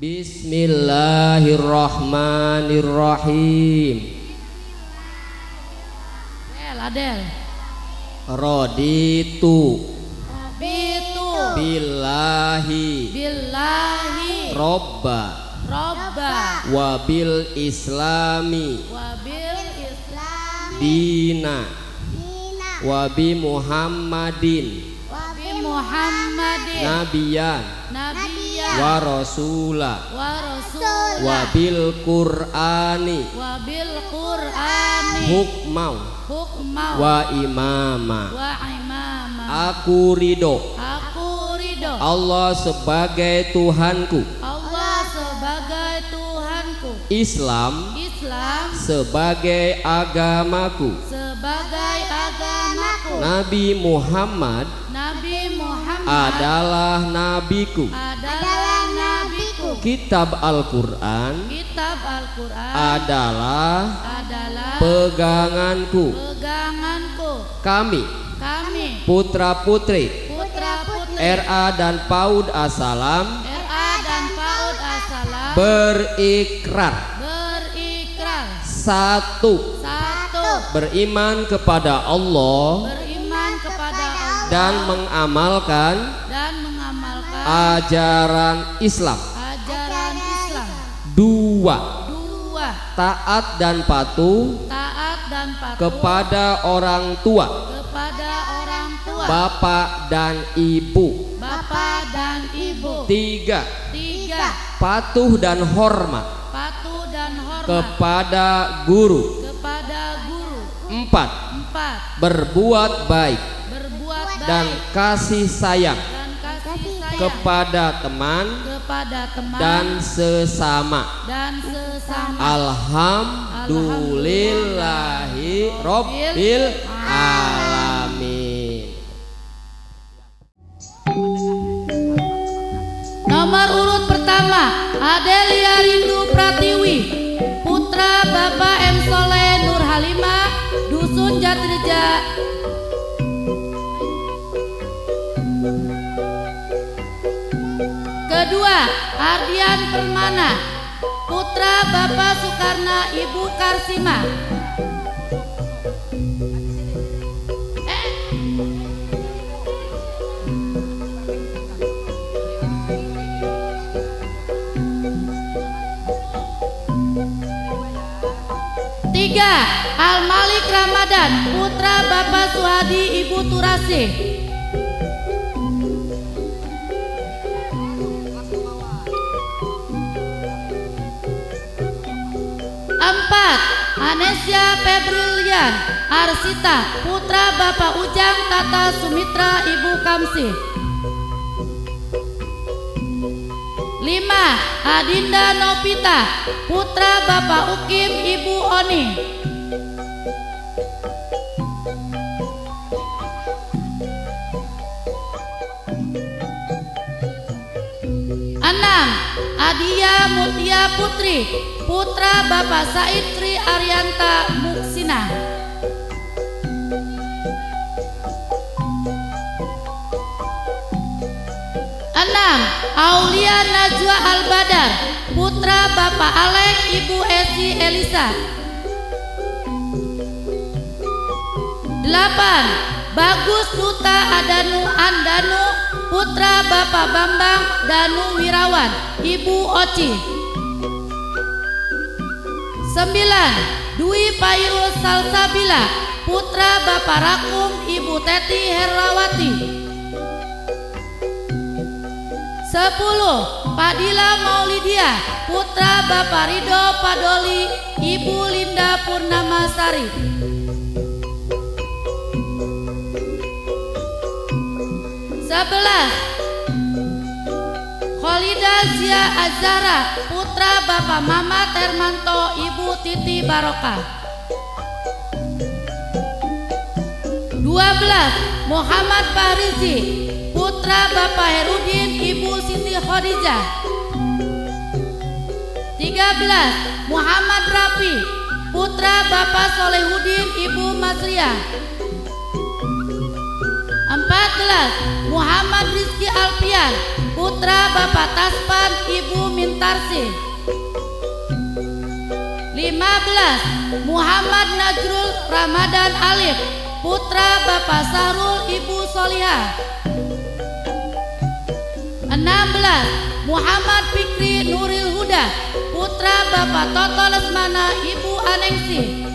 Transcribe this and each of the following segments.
Bismillahirrahmanirrahim. Adel, Adel. Roditu Bitu. billahi Billahi. robba Robba. wabil islami Wabil Islam. dina Dina wabi Muhammadin Wabi Muhammadin. nabiyan Nabiya. Wa rasula Wa Rasul. wabil qur'ani Wabil Qur'ani. hukmau Hukmau. wa imama Wa imama. aku ridho Aku ridho. Allah sebagai Tuhanku Allah sebagai Tuhanku. Islam Islam sebagai agamaku sebagai agamaku. Nabi Muhammad Nabi Muhammad adalah nabiku adalah nabiku. Kitab Al-Quran Kitab Al-Quran adalah adalah peganganku. peganganku. Kami Kami. putra-putri putra putri. RA dan PAUD Asalam RA dan PAUD Asalam berikrar. berikrar. Satu. Satu. Beriman kepada Allah beriman kepada Allah dan mengamalkan dan mengamalkan ajaran Islam. Dua. Dua. Taat dan patuh taat dan patuh kepada orang tua. kepada orang tua, Bapak dan Ibu. Bapak dan ibu. Tiga. Tiga. Patuh dan hormat patuh dan hormat kepada guru. Kepada guru. Empat. Empat. Berbuat baik berbuat baik dan kasih sayang dan kasih sayang kepada teman kepada teman dan sesama dan sesama. Alhamdulillahi Rabbil Alamin Nomor urut pertama Adelia Rindu Pratiwi Putra Bapak M. Soleh Nur Halimah Dusun Jatireja Ardian Permana Putra Bapak Soekarno Ibu Karsima Tiga, Al Malik Ramadan, putra Bapak Suhadi, Ibu Turasi. 4. Anesia Febrilian Arsita Putra Bapak Ujang Tata Sumitra Ibu Kamsi 5. Adinda Novita Putra Bapak Ukim Ibu Oni Enam, Adia Mutia Putri putra Bapak Said Tri Arianta Muksina. Enam, Aulia Najwa Al-Badar, putra Bapak Alek, Ibu Esi Elisa. Delapan, Bagus Duta Adanu Andanu, putra Bapak Bambang Danu Wirawan, Ibu Oci. Sembilan, Dwi Pairul Salsabila, putra Bapak Rakum, Ibu Teti Herlawati. Sepuluh, Padila Maulidia, putra Bapak Rido Padoli, Ibu Linda Purnamasari. Sebelas, Kholida Zia Azara, putra Bapak Mama Termanto, Ibu Titi Barokah. Dua belas, Muhammad Fahrizi, putra Bapak Herudin, Ibu Siti Khadijah. 13. Muhammad Rafi, putra Bapak Solehudin, Ibu Masriah. 14. Muhammad Rizki Alfian, putra Bapak Taspan Ibu Mintarsi 15 Muhammad Najrul Ramadan Alif. Putra Bapak Sahrul Ibu Solihah. 16 Muhammad Fikri Nuril Huda. Putra Bapak Toto Lesmana Ibu Aningsi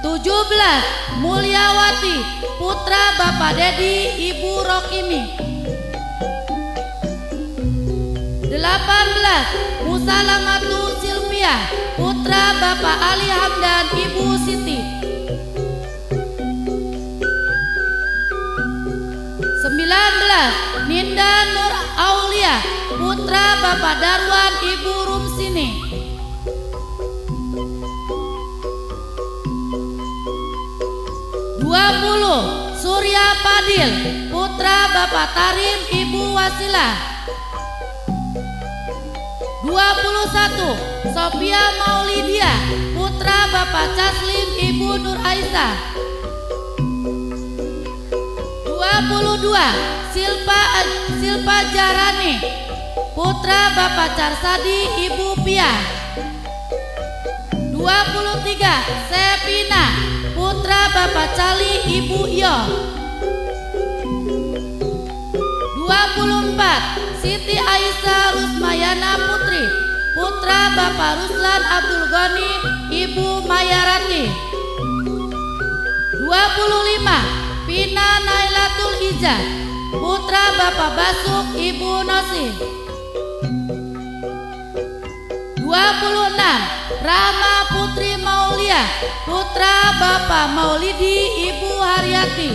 17 Mulyawati. Putra Bapak Dedi Ibu Rokimi. 18 Musalamatu Silvia putra Bapak Ali Hamdan Ibu Siti. 19 Ninda Nur Aulia putra Bapak Darwan Ibu Rumsini. 20 Surya Padil putra Bapak Tarim Ibu Wasilah 21 Sophia Maulidia putra Bapak Caslim Ibu Nur Aisyah 22 Silpa Silpa Jarani putra Bapak Carsadi Ibu Pia. 23 Sepina putra Bapak Cali Ibu Iyo 24 Siti Aisyah Rusmayana Putri putra Bapak Ruslan Abdul Goni Ibu Mayarati. 25 Pina Nailatul Ijah putra Bapak Basuk Ibu Nosi 26 Rama Putri Maulia putra Bapak Maulidi Ibu Haryati.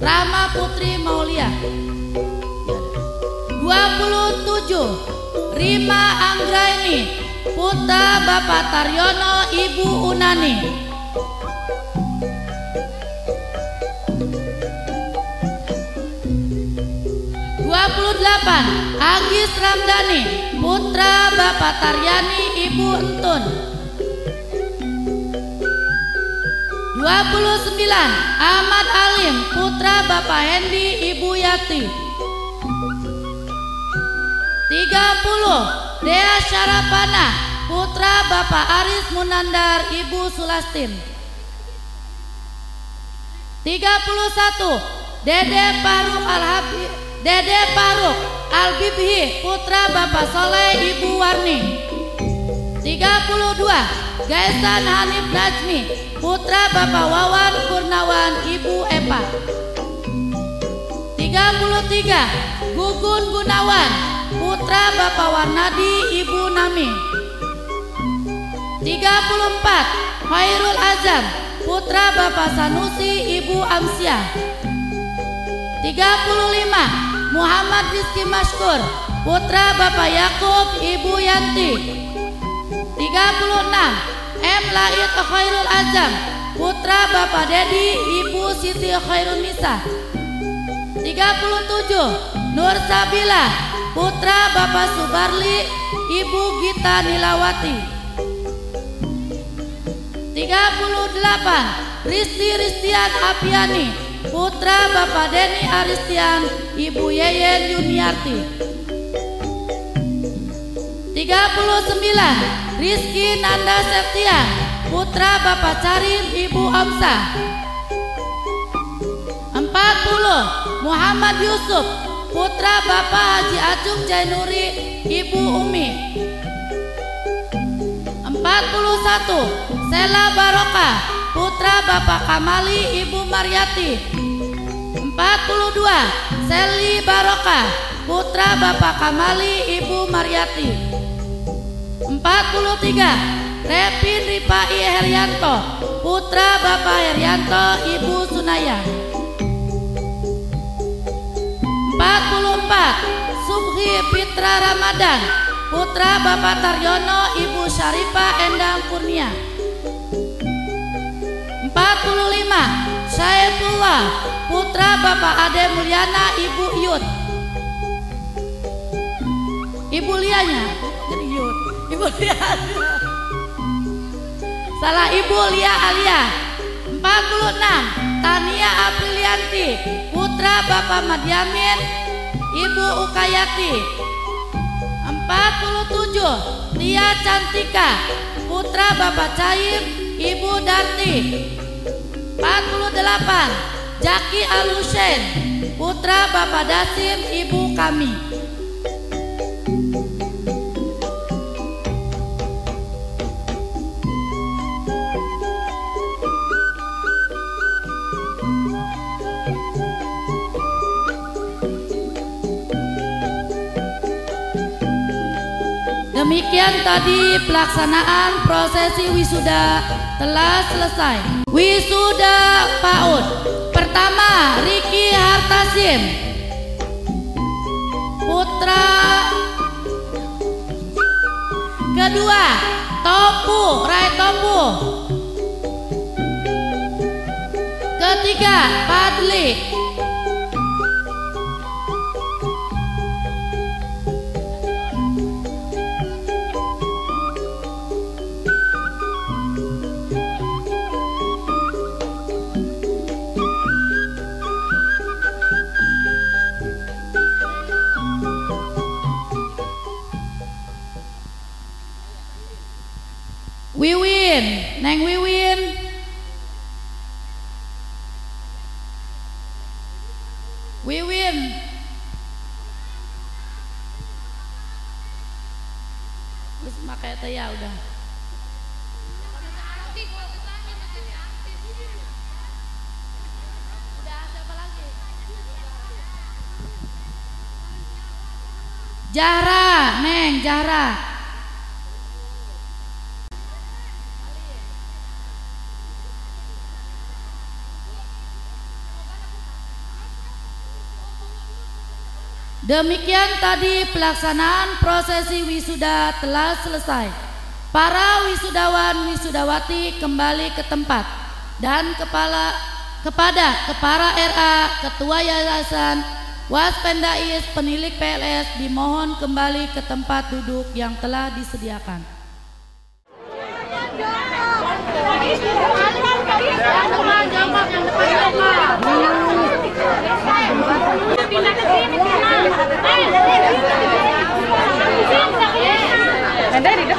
Rama Putri Maulia 27 Rima Anggraini putra Bapak Taryono Ibu Unani. 28 Agis Ramdhani Putra Bapak Taryani Ibu Entun. 29 Ahmad Alim Putra Bapak Hendi Ibu Yati 30 Dea Syarapana Putra Bapak Aris Munandar Ibu Sulastin. 31 Dede Faruk Al-Habib Dede Faruk Al-Bibhi Putra Bapak Soleh Ibu Warni. 32 Gaisan Hanif Najmi Putra Bapak Wawan Kurnawan Ibu Epa 33 Gugun Gunawan Putra Bapak Warnadi Ibu Nami. 34 Khairul Azam Putra Bapak Sanusi Ibu Amsyah 35 Muhammad Rizki Maskur Putra Bapak Yakub Ibu Yanti. 36 M. Laid Khairul Azam Putra Bapak Dedi Ibu Siti Khairul Nisa. 37 Nur Sabila Putra Bapak Subarli Ibu Gita Nilawati 38 Risti Ristian Apiani Putra Bapak Deni Aristian, Ibu Yeyen Yuniarti. 39 Rizky Nanda Septian, Putra Bapak Carim, Ibu Amsa. 40 Muhammad Yusuf, Putra Bapak Haji Acung Jainuri, Ibu Umi. 41 Sela Barokah Putra Bapak Kamali Ibu Maryati 42 Seli Barokah Putra Bapak Kamali Ibu Maryati 43 Repin Ripai Herianto Putra Bapak Herianto Ibu Sunaya 44 Subhi Fitra Ramadan. Putra Bapak Taryono Ibu Syarifah Endang Kurnia. 45 Saifullah. Putra Bapak Ade Mulyana Ibu Yud. Ibu Lianya. Ibu Lianya Salah Ibu Lia Alia. 46 Tania Aprilianti Putra Bapak Madiamin, Ibu Ukayati. 47 Tia Cantika, Putra Bapak Caim, Ibu Darti. 48 Jaki Alusen, Putra Bapak Dasim, Ibu kami. Demikian tadi pelaksanaan prosesi wisuda telah selesai. Wisuda PAUD. Pertama, Riki Hartasim. Putra Kedua, Topu, Rai Topu. Ketiga, Padli. Wiwin. Wis makai teh ya udah. Jahra, Neng, Jahra. Demikian tadi pelaksanaan prosesi wisuda telah selesai. Para wisudawan wisudawati kembali ke tempat dan kepala kepada kepala RA, ketua yayasan, waspendais, penilik PLS dimohon kembali ke tempat duduk yang telah disediakan. Deh. Dek, dek,